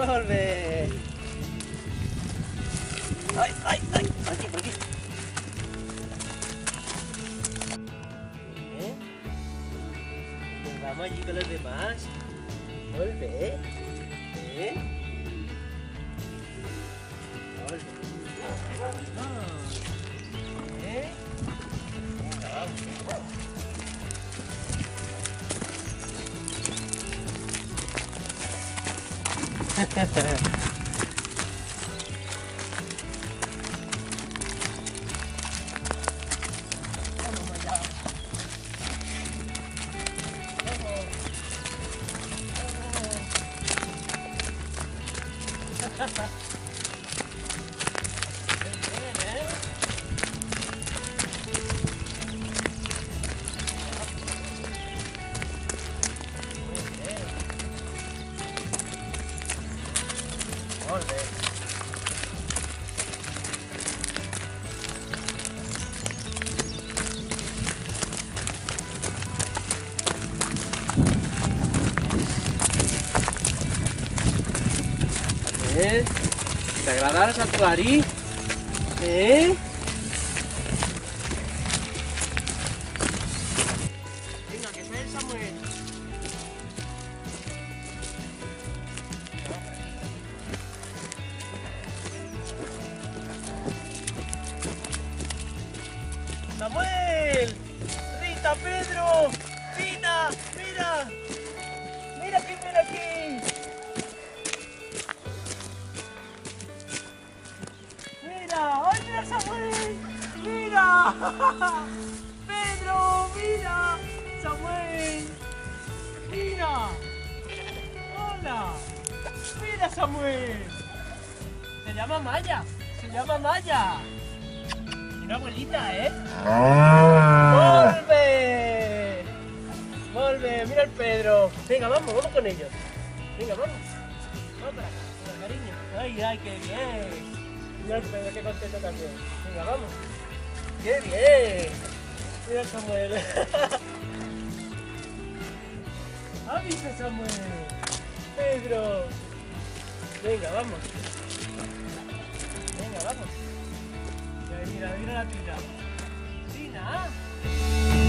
Bé. Ai, ai, ai, per aquí, per aquí. Bien. Pues vamos allí con los demás. Molt bé. Bien. ハハハハ。Eh? T'agrada el santuari? Eh? Vinga, que el Samuel. ¡Samuel! ¡Rita, Pedro! ¡Tina! ¡Mira! ¡Mira quién viene aquí! ¡Pedro! ¡Mira! ¡Samuel! ¡Mira! ¡Hola! ¡Mira Samuel! Se llama Maya. Se llama Maya. Una abuelita, ¿eh? ¡Volve! ¡Volve! Mira el Pedro. Venga, vamos, vamos con ellos. Venga, vamos. Vamos para acá, cariño. ¡Ay, ay, qué bien! Mira el Pedro, qué contento también. Venga, vamos. ¡Qué bien! Mira Samuel. ¿Ha visto Samuel? Pedro. Venga, vamos. Venga, vamos. Mira, mira la tina. ¡Tina!